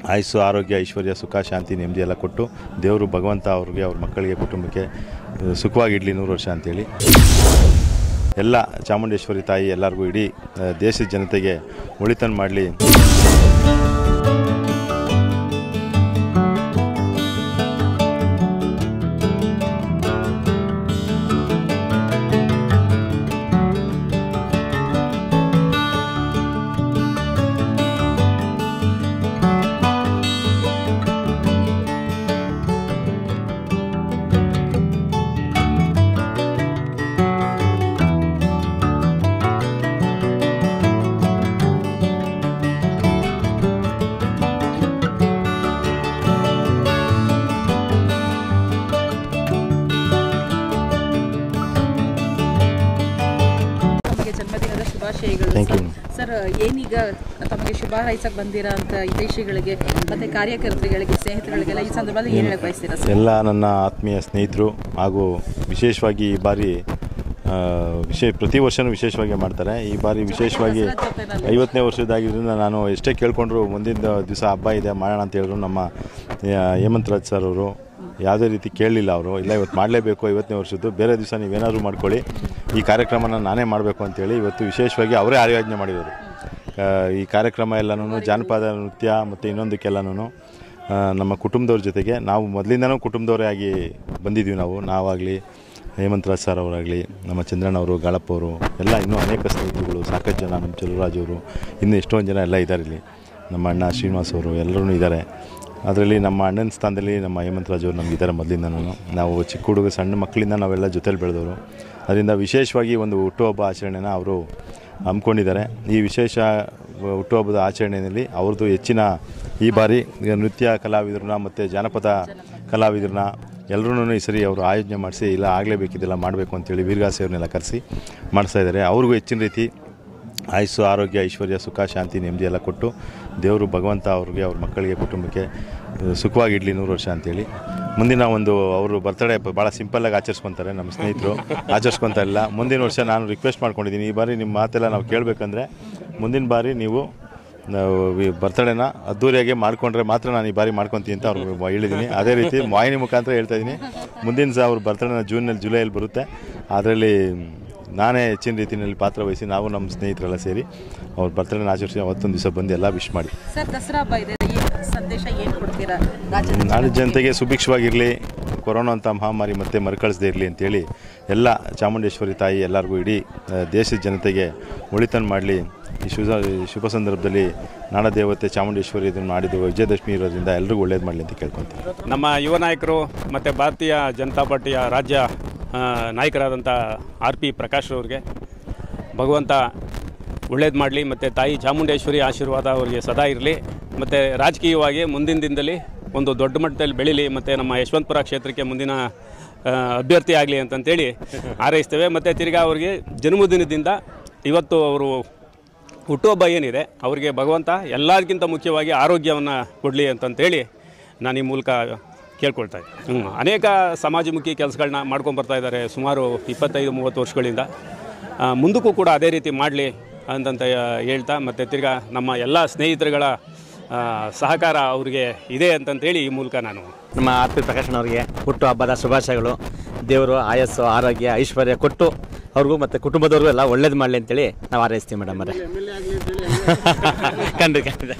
ಆಯುಸ್ಸು, ಆರೋಗ್ಯ, ಐಶ್ವರ್ಯ, ಸುಖ, ಶಾಂತಿ, ನೆಮ್ಮದಿ ಎಲ್ಲ ಕೊಟ್ಟು ದೇವರು ಭಗವಂತ ಅವ್ರಿಗೆ, ಅವ್ರ ಮಕ್ಕಳಿಗೆ, ಕುಟುಂಬಕ್ಕೆ ಸುಖವಾಗಿಡಲಿ ನೂರು ವರ್ಷ ಅಂತೇಳಿ. ಎಲ್ಲ ಚಾಮುಂಡೇಶ್ವರಿ ತಾಯಿ ಎಲ್ಲರಿಗೂ ಇಡೀ ದೇಶದ ಜನತೆಗೆ ಒಳಿತನ್ನು ಮಾಡಲಿ. ಶುಭಾಶಯಗಳು ಸರ್. ಏನೀಗ ತಮಗೆ ಶುಭ ಹಾರೈಸಕ್ಕೆ ಬಂದಿರೋ ಅಂತ ಹಿತೈಷಿಗಳಿಗೆ ಮತ್ತೆ ಕಾರ್ಯಕರ್ತರುಗಳಿಗೆ ಸ್ನೇಹಿತರುಗಳಿಗೆಲ್ಲ ಈ ಸಂದರ್ಭದಲ್ಲಿ ಏನು ಹೇಳಕ್ ಬಯಸ್ತೀರಾ ಎಲ್ಲ ನನ್ನ ಆತ್ಮೀಯ ಸ್ನೇಹಿತರು ಹಾಗೂ ವಿಶೇಷವಾಗಿ ಈ ಬಾರಿ ವಿಶೇಷ ವಿಶೇ ಪ್ರತಿ ವರ್ಷವೂ ವಿಶೇಷವಾಗಿ ಮಾಡ್ತಾರೆ. ಈ ಬಾರಿ ವಿಶೇಷವಾಗಿ ಐವತ್ತನೇ ವರ್ಷದಾಗಿದ್ದರಿಂದ ನಾನು ಎಷ್ಟೇ ಕೇಳ್ಕೊಂಡ್ರು ಮುಂದಿನ ದಿವಸ ಹಬ್ಬ ಇದೆ ಮಾಡೋಣ ಅಂತ ಹೇಳಿದ್ರು ನಮ್ಮ ಹೇಮಂತ್ ರಾಜ್ ಸರ್ ಅವರು ಯಾವುದೇ ರೀತಿ ಕೇಳಲಿಲ್ಲ ಅವರು. ಇಲ್ಲ, ಇವತ್ತು ಮಾಡಲೇಬೇಕು, ಐವತ್ತನೇ ವರ್ಷದ್ದು. ಬೇರೆ ದಿವಸ ನೀವೇನಾದರೂ ಮಾಡ್ಕೊಳ್ಳಿ. ಈ ಕಾರ್ಯಕ್ರಮನ ನಾನೇ ಮಾಡಬೇಕು ಅಂತೇಳಿ ಇವತ್ತು ವಿಶೇಷವಾಗಿ ಅವರೇ ಆಯೋಜನೆ ಮಾಡಿದರು ಈ ಕಾರ್ಯಕ್ರಮ ಎಲ್ಲನೂ, ಜಾನಪದ ನೃತ್ಯ ಮತ್ತು ಇನ್ನೊಂದಕ್ಕೆಲ್ಲನೂ ನಮ್ಮ ಕುಟುಂಬದವ್ರ ಜೊತೆಗೆ ನಾವು ಮೊದಲಿಂದನೂ ಕುಟುಂಬದವರೇ ಆಗಿ ಬಂದಿದ್ದೀವಿ ನಾವು. ನಾವಾಗಲಿ ಹೇಮಂತ್ ರಾಜ್ ಸರ್ ಅವರಾಗಲಿ, ನಮ್ಮ ಚಂದ್ರಣ್ಣ ಅವರು, ಗಾಳಪ್ಪ ಅವರು, ಎಲ್ಲ ಇನ್ನೂ ಅನೇಕ ಸ್ನೇಹಿತರುಗಳು, ಸಾಕಷ್ಟು ಜನ ನಮ್ಮ ಚಲುವರಾಜ್ ಅವರು, ಇನ್ನೂ ಎಷ್ಟೊಂದು ಜನ ಎಲ್ಲ ಇದ್ದಾರೆ ಇಲ್ಲಿ. ನಮ್ಮ ಅಣ್ಣ ಶ್ರೀನಿವಾಸ್ ಅವರು ಎಲ್ಲರೂ ಇದ್ದಾರೆ ಅದರಲ್ಲಿ ನಮ್ಮ ಅಣ್ಣನ ಸ್ಥಾನದಲ್ಲಿ ನಮ್ಮ ಹೇಮಂತ್ ರಾಜ್ ಅವರು ನಮಗಿದ್ದಾರೆ ನಾನು. ನಾವು ಚಿಕ್ಕ ಹುಡುಗ, ಸಣ್ಣ ಮಕ್ಕಳಿಂದ ನಾವೆಲ್ಲ ಜೊತೆಲಿ ಬೆಳೆದವರು. ಅದರಿಂದ ವಿಶೇಷವಾಗಿ ಒಂದು ಹುಟ್ಟುಹಬ್ಬ ಆಚರಣೆನ ಅವರು ಹಮ್ಮಿಕೊಂಡಿದ್ದಾರೆ. ಈ ವಿಶೇಷ ಹುಟ್ಟುಹಬ್ಬದ ಆಚರಣೆಯಲ್ಲಿ ಅವ್ರದ್ದು ಹೆಚ್ಚಿನ ಈ ಬಾರಿ ನೃತ್ಯ ಕಲಾವಿದರನ್ನ ಮತ್ತು ಜಾನಪದ ಕಲಾವಿದರನ್ನ ಎಲ್ಲರೂ ಈ ಸರಿ ಅವರು ಆಯೋಜನೆ ಮಾಡಿಸಿ, ಇಲ್ಲ ಆಗಲೇಬೇಕಿದೆಲ್ಲ ಮಾಡಬೇಕು ಅಂತೇಳಿ ವೀರಗಾಸೆಯವ್ರನ್ನೆಲ್ಲ ಕರೆಸಿ ಮಾಡಿಸ್ತಾ ಇದ್ದಾರೆ. ಅವ್ರಿಗೂ ಹೆಚ್ಚಿನ ರೀತಿ ಆಯುಸ್ಸು, ಆರೋಗ್ಯ, ಐಶ್ವರ್ಯ, ಸುಖ, ಶಾಂತಿ, ನೆಮ್ಮದಿ ಎಲ್ಲ ಕೊಟ್ಟು ದೇವರು ಭಗವಂತ ಅವ್ರಿಗೆ, ಅವ್ರ ಮಕ್ಕಳಿಗೆ, ಕುಟುಂಬಕ್ಕೆ ಸುಖವಾಗಿಡಲಿ ನೂರು ವರ್ಷ ಅಂತೇಳಿ. ಮುಂದಿನ ಒಂದು ಅವರು ಬರ್ತಡೇ ಭಾಳ ಸಿಂಪಲ್ಲಾಗಿ ಆಚರಿಸ್ಕೊತಾರೆ ನಮ್ಮ ಸ್ನೇಹಿತರು. ಆಚರಿಸ್ಕೊತಾ ಇಲ್ಲ ಮುಂದಿನ ವರ್ಷ ನಾನು ರಿಕ್ವೆಸ್ಟ್ ಮಾಡ್ಕೊಂಡಿದ್ದೀನಿ. ಈ ಬಾರಿ ನಿಮ್ಮ ಮಾತೆಲ್ಲ ನಾವು ಕೇಳಬೇಕಂದ್ರೆ ಮುಂದಿನ ಬಾರಿ ನೀವು, ನಾವು ಬರ್ತಡೇನ ಅದ್ದೂರಿಯಾಗಿ ಮಾಡ್ಕೊಂಡ್ರೆ ಮಾತ್ರ ನಾನು ಈ ಬಾರಿ ಮಾಡ್ಕೊತೀನಿ ಅಂತ ಅವ್ರಿಗೆ ಹೇಳಿದ್ದೀನಿ ಅದೇ ರೀತಿ ವಾಹಿನಿ ಮುಖಾಂತರ ಹೇಳ್ತಾ ಇದ್ದೀನಿ ಮುಂದಿನ ಸಹ ಅವ್ರ ಬರ್ತಡೇನ ಜೂನಲ್ಲಿ ಜುಲೈಯಲ್ಲಿ ಬರುತ್ತೆ. ಅದರಲ್ಲಿ ನಾನೇ ಹೆಚ್ಚಿನ ರೀತಿಯಲ್ಲಿ ಪಾತ್ರ ವಹಿಸಿ ನಾವು ನಮ್ಮ ಸ್ನೇಹಿತರೆಲ್ಲ ಸೇರಿ ಅವ್ರ ಬರ್ತಡೇನ ಆಚರಿಸಿ ಅವತ್ತೊಂದು ದಿವಸ ಬಂದು ಎಲ್ಲ ವಿಶ್ ಮಾಡಿ. ಸರ್ ದಸರಾ ಹಬ್ಬ ಇದೆ. ಏನು ಸಂದೇಶ ಏನು ಕೊಡ್ತೀರಾ? ರಾಜ್ಯದ ನಾಡಿನ ಜನತೆಗೆ ಸುಭಿಕ್ಷವಾಗಿರಲಿ ಕೊರೋನಾ ಅಂತ ಮಹಾಮಾರಿ ಮತ್ತೆ ಮರುಕಳಿಸದೇ ಇರಲಿ ಅಂತೇಳಿ ಎಲ್ಲ ಚಾಮುಂಡೇಶ್ವರಿ ತಾಯಿ ಎಲ್ಲರಿಗೂ ಇಡೀ ದೇಶದ ಜನತೆಗೆ ಒಳಿತನ್ನು ಮಾಡಲಿ. ಈ ಶುಭ ಶುಭ ಸಂದರ್ಭದಲ್ಲಿ ನಾಡದೇವತೆ ಚಾಮುಂಡೇಶ್ವರಿ ಇದನ್ನು ಮಾಡಿದ್ದು ವಿಜಯದಶಮಿ ಇರೋದ್ರಿಂದ ಎಲ್ಲರಿಗೂ ಒಳ್ಳೇದು ಮಾಡಲಿ ಅಂತ ಕೇಳ್ಕೊತೀವಿ ನಮ್ಮ ಯುವ ನಾಯಕರು ಮತ್ತು ಭಾರತೀಯ ಜನತಾ ಪಾರ್ಟಿಯ ರಾಜ್ಯ ನಾಯಕರಾದಂಥ ಆರ್ ಪಿ ಪ್ರಕಾಶ್ ಅವ್ರಿಗೆ ಭಗವಂತ ಒಳ್ಳೇದು ಮಾಡಲಿ, ಮತ್ತು ತಾಯಿ ಚಾಮುಂಡೇಶ್ವರಿ ಆಶೀರ್ವಾದ ಅವರಿಗೆ ಸದಾ ಇರಲಿ, ಮತ್ತು ರಾಜಕೀಯವಾಗಿ ಮುಂದಿನ ದಿನದಲ್ಲಿ ಒಂದು ದೊಡ್ಡ ಮಟ್ಟದಲ್ಲಿ ಬೆಳೀಲಿ, ಮತ್ತು ನಮ್ಮ ಯಶವಂತಪುರ ಕ್ಷೇತ್ರಕ್ಕೆ ಮುಂದಿನ ಅಭ್ಯರ್ಥಿ ಆಗಲಿ ಅಂತಂತೇಳಿ ಹಾರೈಸ್ತೇವೆ. ಮತ್ತು ತಿರ್ಗಾ ಅವರಿಗೆ ಜನ್ಮದಿನದಿಂದ ಇವತ್ತು ಅವರು ಹುಟ್ಟುಹಬ್ಬ ಏನಿದೆ, ಅವರಿಗೆ ಭಗವಂತ ಎಲ್ಲರಿಗಿಂತ ಮುಖ್ಯವಾಗಿ ಆರೋಗ್ಯವನ್ನು ಕೊಡಲಿ ಅಂತಂತೇಳಿ ನಾನು ಈ ಮೂಲಕ ಕೇಳ್ಕೊಳ್ತಾ ಇದ್ದಾರೆ ಹ್ಞೂ ಅನೇಕ ಸಮಾಜಮುಖಿ ಕೆಲಸಗಳನ್ನ ಮಾಡ್ಕೊಂಡು ಬರ್ತಾ ಇದ್ದಾರೆ ಸುಮಾರು ಇಪ್ಪತ್ತೈದು ಮೂವತ್ತು ವರ್ಷಗಳಿಂದ. ಮುಂದಕ್ಕೂ ಕೂಡ ಅದೇ ರೀತಿ ಮಾಡಲಿ ಅಂತಂತ ಹೇಳ್ತಾ ಮತ್ತು ತಿರ್ಗಾ ನಮ್ಮ ಎಲ್ಲ ಸ್ನೇಹಿತರುಗಳ ಸಹಕಾರ ಅವರಿಗೆ ಇದೆ ಅಂತಂತೇಳಿ ಈ ಮೂಲಕ ನಾನು ನಮ್ಮ ಆರ್ ಪಿ ಪ್ರಕಾಶನ್ ಅವರಿಗೆ ಹುಟ್ಟು ಹಬ್ಬದ ಶುಭಾಶಯಗಳು. ದೇವರು ಆಯಸ್ಸು ಆರೋಗ್ಯ ಐಶ್ವರ್ಯ ಕೊಟ್ಟು ಅವ್ರಿಗೂ ಮತ್ತು ಕುಟುಂಬದವ್ರಿಗೂ ಎಲ್ಲ ಒಳ್ಳೇದು ಮಾಡಲಿ ಅಂತೇಳಿ ನಾವು ಆರೈಸ್ತೀವಿ ಮೇಡಮ್ ಅವರೇ. ಖಂಡಿತ ಖಂಡಿತ.